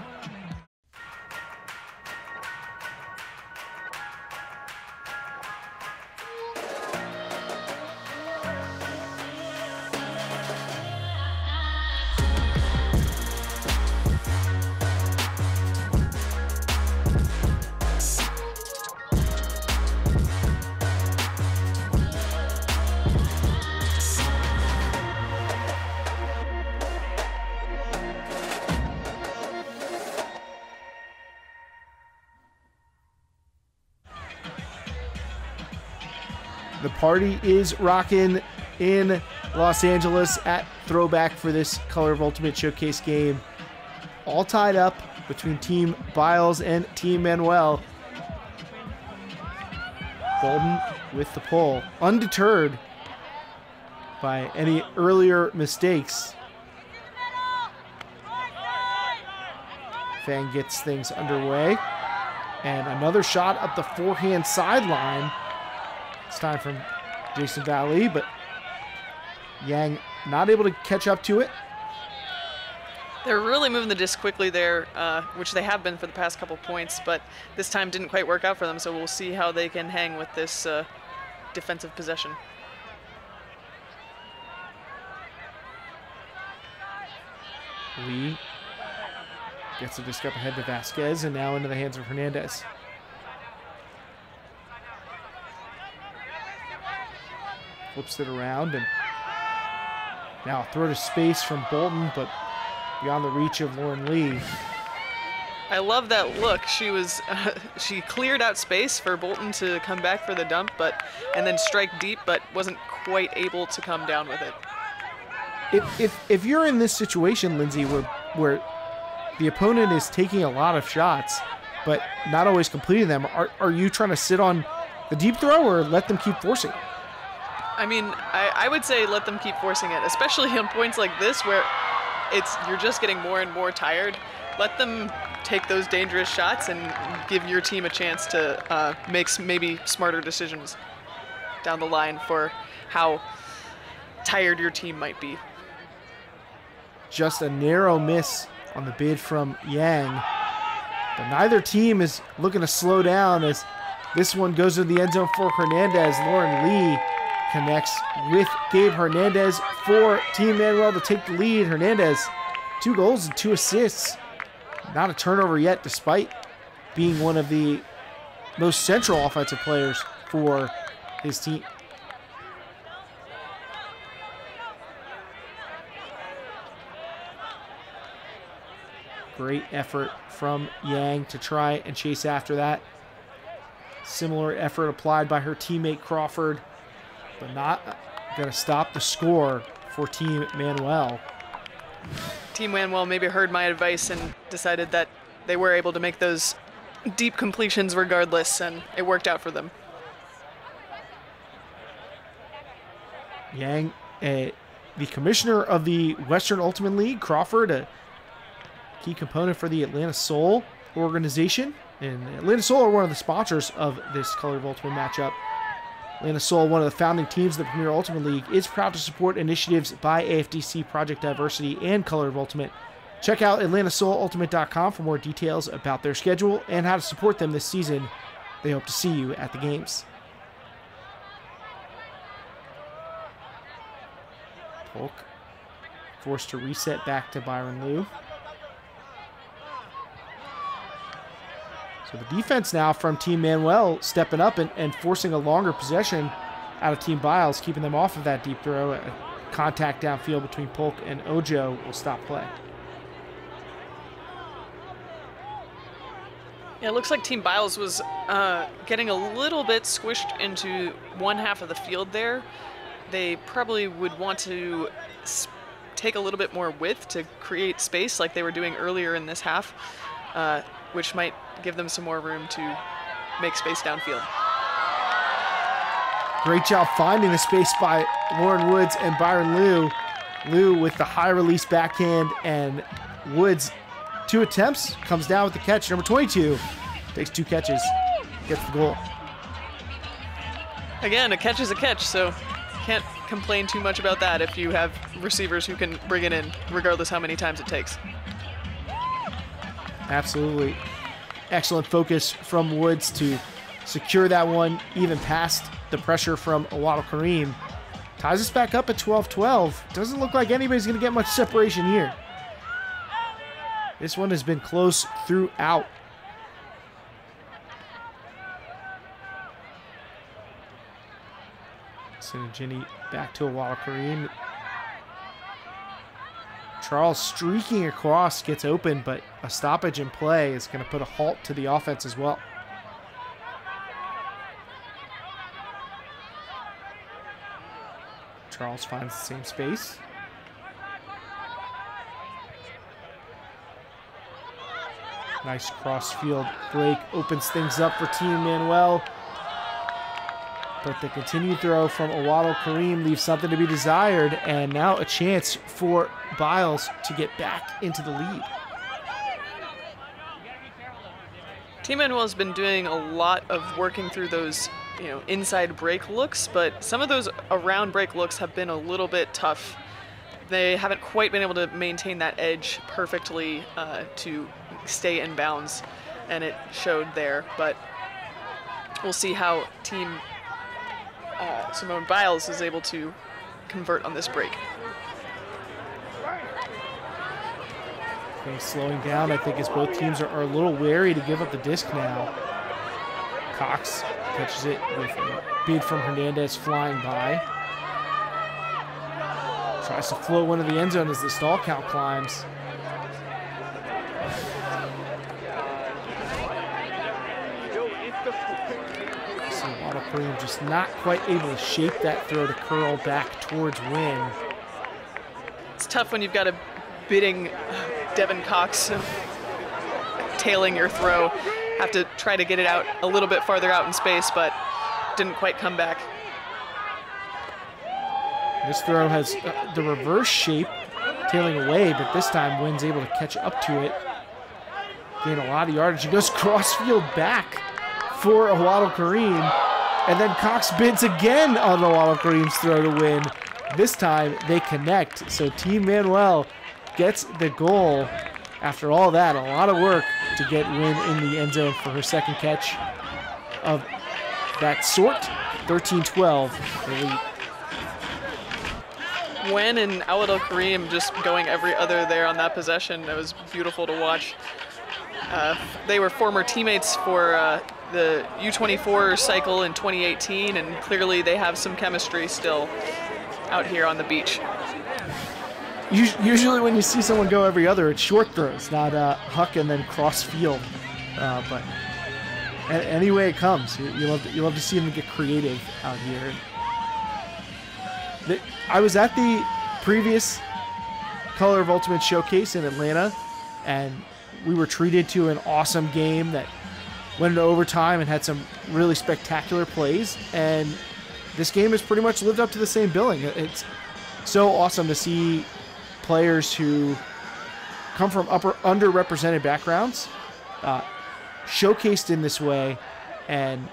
Party is rocking in Los Angeles at Throwback for this Color of Ultimate Showcase game. All tied up between Team Biles and Team Manuel. Bolden with the pull, undeterred by any earlier mistakes. Fang gets things underway. And another shot up the forehand sideline. It's time from Jason Valley, but Yang not able to catch up to it. They're really moving the disc quickly there, uh, which they have been for the past couple points, but this time didn't quite work out for them, so we'll see how they can hang with this uh, defensive possession. Lee gets the disc up ahead to Vasquez and now into the hands of Hernandez. Flips it around and now throw to space from Bolden, but beyond the reach of Lauren Lee. I love that look. She was, uh, she cleared out space for Bolden to come back for the dump, but and then strike deep, but wasn't quite able to come down with it. If, if, if you're in this situation, Lindsay, where, where the opponent is taking a lot of shots, but not always completing them, are, are you trying to sit on the deep throw or let them keep forcing? it? I mean, I, I would say let them keep forcing it, especially on points like this where it's you're just getting more and more tired. Let them take those dangerous shots and give your team a chance to uh, make maybe smarter decisions down the line for how tired your team might be. just a narrow miss on the bid from Yang. But neither team is looking to slow down as this one goes to the end zone for Hernandez. Lauren Lee connects with Gabe Hernandez for Team Manuel to take the lead. Hernandez, two goals and two assists. Not a turnover yet, despite being one of the most central offensive players for his team. Great effort from Yang to try and chase after that. Similar effort applied by her teammate Crawford, but not going to stop the score for Team Manuel. Team Manuel maybe heard my advice and decided that they were able to make those deep completions regardless, and it worked out for them. Yang, uh, the commissioner of the Western Ultimate League, Crawford, a key component for the Atlanta Soul organization. And Atlanta Soul are one of the sponsors of this Color of Ultimate matchup. Atlanta Soul, one of the founding teams of the Premier Ultimate League, is proud to support initiatives by AFDC Project Diversity and Color of Ultimate. Check out AtlantaSoulUltimate.com for more details about their schedule and how to support them this season. They hope to see you at the games. Polk forced to reset back to Byron Liu. So the defense now from Team Manuel stepping up and, and forcing a longer possession out of Team Biles, keeping them off of that deep throw. A contact downfield between Polk and Ojo will stop play. Yeah, it looks like Team Biles was uh, getting a little bit squished into one half of the field there. They probably would want to take a little bit more width to create space like they were doing earlier in this half, uh, which might give them some more room to make space downfield. Great job finding the space by Lauren Woods and Byron Liu. Liu with the high release backhand and Woods two attempts comes down with the catch. Number 22 takes two catches, gets the goal. Again, a catch is a catch, so can't complain too much about that if you have receivers who can bring it in, regardless how many times it takes. Absolutely. Excellent focus from Woods to secure that one, even past the pressure from Awadelkarim. Ties us back up at 12 12. Doesn't look like anybody's going to get much separation here. This one has been close throughout. Sinagini back to Awadelkarim. Charles streaking across gets open, but a stoppage in play is going to put a halt to the offense as well. Charles finds the same space. Nice cross-field break opens things up for Team Manuel. But the continued throw from Awadelkarim leaves something to be desired, and now a chance for Biles to get back into the lead. Team Manuel has been doing a lot of working through those, you know, inside break looks, but some of those around break looks have been a little bit tough. They haven't quite been able to maintain that edge perfectly uh, to stay in bounds, and it showed there. But we'll see how Team uh, Simone Biles is able to convert on this break. Things slowing down, I think, as both teams are, are a little wary to give up the disc now. Cox catches it with a bid from Hernandez flying by. Tries to float one of the end zone as the stall count climbs. So Waddle Kareem just not quite able to shape that throw to curl back towards Win. It's tough when you've got a bidding Devin Cox tailing your throw. Have to try to get it out a little bit farther out in space, but didn't quite come back. This throw has uh, the reverse shape, tailing away, but this time Win's able to catch up to it. Gain a lot of yardage. He goes crossfield back for Awadelkarim. And then Cox bids again on Awadelkarim's throw to Win. This time they connect. So Team Manuel gets the goal. After all that, a lot of work to get Win in the end zone for her second catch of that sort. 13-12 the lead. Win and Awadelkarim just going every other there on that possession. It was beautiful to watch. Uh, they were former teammates for uh, the U24 cycle in 2018, and clearly they have some chemistry still out here on the beach. Usually, when you see someone go every other, it's short throws, not uh, huck and then cross field. Uh, but any way it comes, you, you love to, you love to see them get creative out here. The, I was at the previous Color of Ultimate showcase in Atlanta, and we were treated to an awesome game that went into overtime and had some really spectacular plays. And this game has pretty much lived up to the same billing. It's so awesome to see players who come from upper underrepresented backgrounds uh, showcased in this way and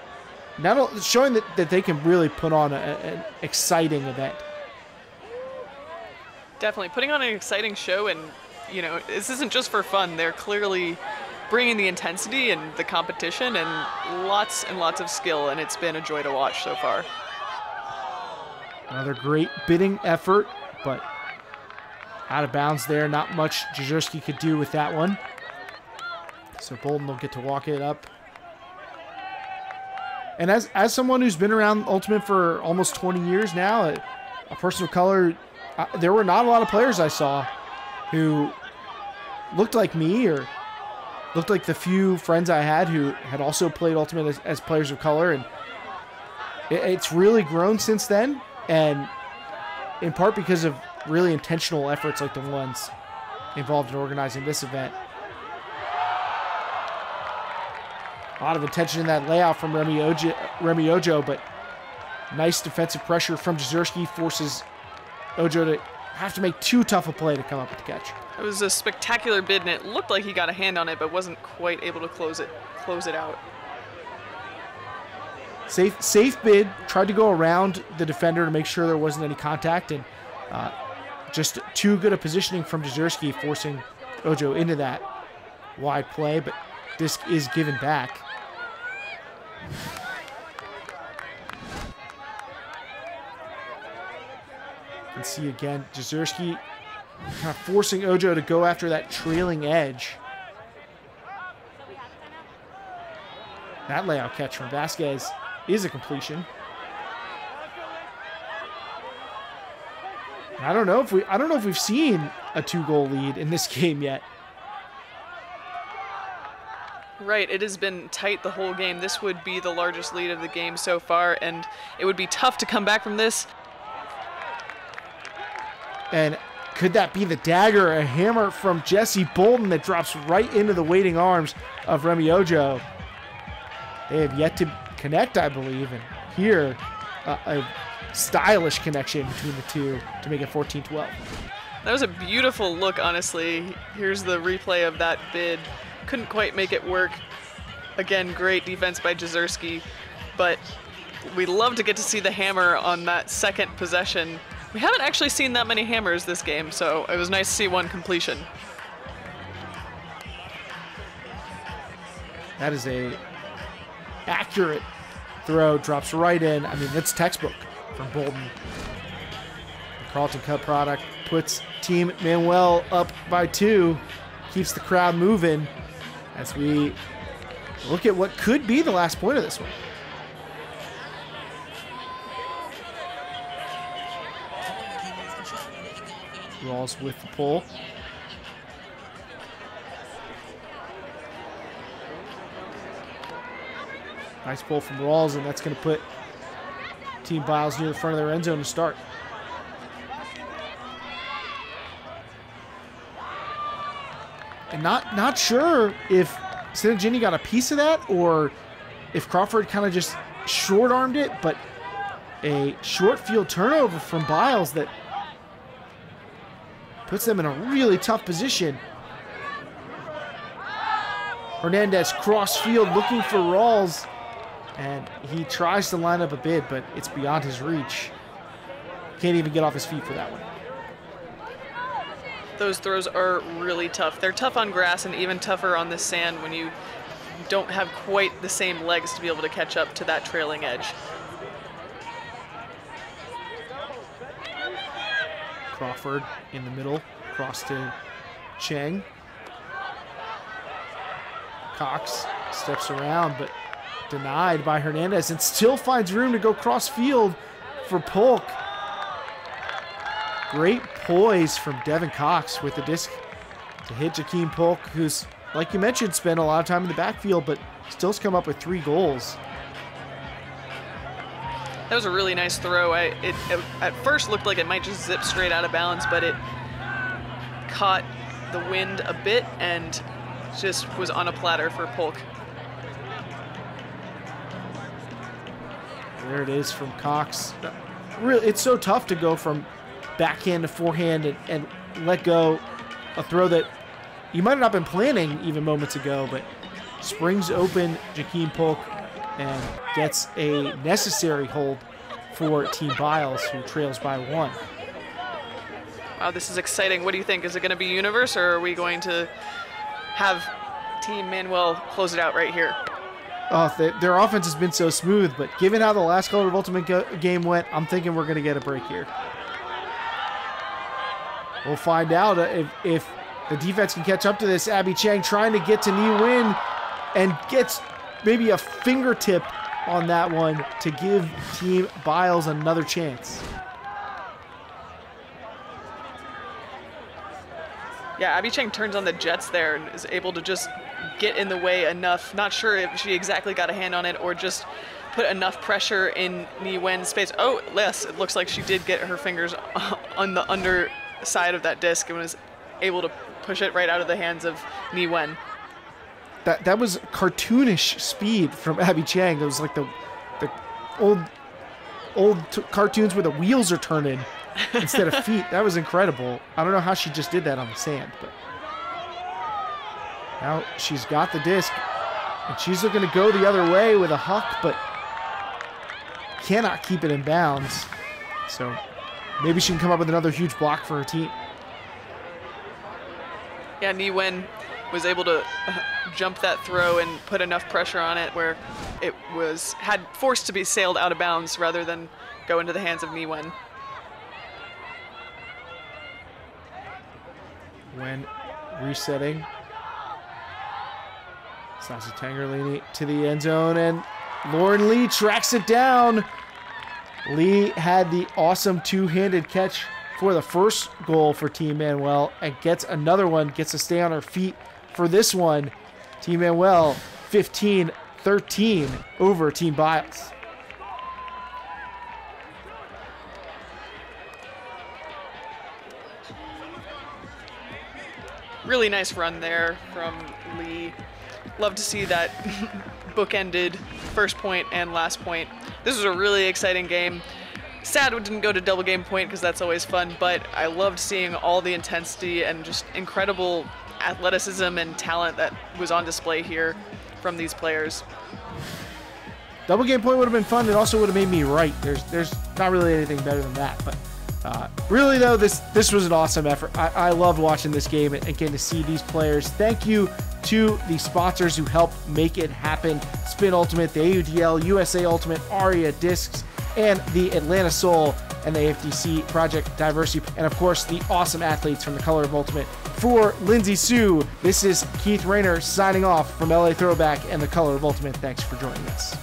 not only showing that, that they can really put on a, an exciting event. Definitely putting on an exciting show, and you know, this isn't just for fun. They're clearly bringing the intensity and the competition, and lots and lots of skill, and it's been a joy to watch so far. Another great bidding effort, but out of bounds there. Not much Jezierski could do with that one. So Bolden will get to walk it up. And as as someone who's been around Ultimate for almost 20 years now, a, a person of color, uh, there were not a lot of players I saw who looked like me or looked like the few friends I had who had also played Ultimate as, as players of color. And it, it's really grown since then. And in part because of really intentional efforts like the ones involved in organizing this event. A lot of attention in that layout from Remy Ojo, Remy Ojo but nice defensive pressure from Jezierski forces Ojo to have to make too tough a play to come up with the catch. It was a spectacular bid, and it looked like he got a hand on it, but wasn't quite able to close it close it out. Safe, safe bid. Tried to go around the defender to make sure there wasn't any contact, and uh, just too good a positioning from Jezierski, forcing Ojo into that wide play. But disc is given back. Can see again of forcing Ojo to go after that trailing edge. That layout catch from Vasquez is a completion. I don't know if we I don't know if we've seen a two-goal lead in this game yet. Right, it has been tight the whole game. This would be the largest lead of the game so far, and it would be tough to come back from this. And could that be the dagger, a hammer from Jesse Bolden that drops right into the waiting arms of Remy Ojo? They have yet to connect, I believe, and here uh, a stylish connection between the two to make it 14-12. That was a beautiful look, honestly. Here's the replay of that bid. Couldn't quite make it work. Again, great defense by Jezierski, but we'd love to get to see the hammer on that second possession. We haven't actually seen that many hammers this game, so it was nice to see one completion. That is a accurate throw, drops right in. I mean, it's textbook from Bolden. The Carlton Cup product puts Team Manuel up by two, keeps the crowd moving as we look at what could be the last point of this one. Rawls with the pull. Nice pull from Rawls, and that's going to put Team Biles near the front of their end zone to start. And not not sure if Sinagini got a piece of that or if Crawford kind of just short armed it, but a short field turnover from Biles that puts them in a really tough position. Hernandez cross field looking for Rawls, and he tries to line up a bid, but it's beyond his reach. Can't even get off his feet for that one. Those throws are really tough. They're tough on grass and even tougher on the sand when you don't have quite the same legs to be able to catch up to that trailing edge. Crawford in the middle, cross to Cheng. Cox steps around, but denied by Hernandez and still finds room to go cross field for Polk. Great poise from Devin Cox with the disc to hit Jakeem Polk, who's, like you mentioned, spent a lot of time in the backfield, but still has come up with three goals. That was a really nice throw. I, it, it at first looked like it might just zip straight out of bounds, but it caught the wind a bit and just was on a platter for Polk. There it is from Cox. Really, it's so tough to go from backhand to forehand and, and let go a throw that you might have not been planning even moments ago, but springs open Jakeem Polk and gets a necessary hold for Team Biles, who trails by one. Wow, this is exciting. What do you think? Is it going to be Universe, or are we going to have Team Manuel close it out right here? Oh, they, their offense has been so smooth, but given how the last Color of Ultimate game went, I'm thinking we're going to get a break here. We'll find out uh, if, if the defense can catch up to this. Abby Chang trying to get to Ni Win and gets maybe a fingertip on that one to give Team Biles another chance. Yeah, Abby Chang turns on the Jets there and is able to just get in the way enough. Not sure if she exactly got a hand on it or just put enough pressure in Ni Win's space. Oh, yes, it looks like she did get her fingers on the underside of that disc and was able to push it right out of the hands of Ni Wen. That that was cartoonish speed from Abby Chang. It was like the the old old t- cartoons where the wheels are turning instead of feet. That was incredible. I don't know how she just did that on the sand, but now she's got the disc and she's looking to go the other way with a huck, but cannot keep it in bounds. So maybe she can come up with another huge block for her team. Yeah, Ni Win was able to uh, jump that throw and put enough pressure on it where it was had forced to be sailed out of bounds rather than go into the hands of Ni Win. when resetting. Sasha Tangerlini to the end zone, and Lauren Lee tracks it down. Lee had the awesome two-handed catch for the first goal for Team Manuel and gets another one, gets to stay on her feet for this one. Team Manuel 15-13 over Team Biles. Really nice run there from Lee. Love to see that bookended first point and last point. This was a really exciting game. Sad we didn't go to double game point because that's always fun, but I loved seeing all the intensity and just incredible athleticism and talent that was on display here from these players. Double game point would have been fun. It also would have made me right. There's there's not really anything better than that. But uh, really though, this this was an awesome effort. I, I loved watching this game and, and getting to see these players. Thank you to the sponsors who helped make it happen: Spin Ultimate, the AUDL, USA Ultimate, Aria Discs, and the Atlanta Soul and the AFDC Project Diversity, and of course the awesome athletes from the Color of Ultimate. For Lindsay Sue, this is Keith Raynor signing off from LA Throwback and the Color of Ultimate. Thanks for joining us.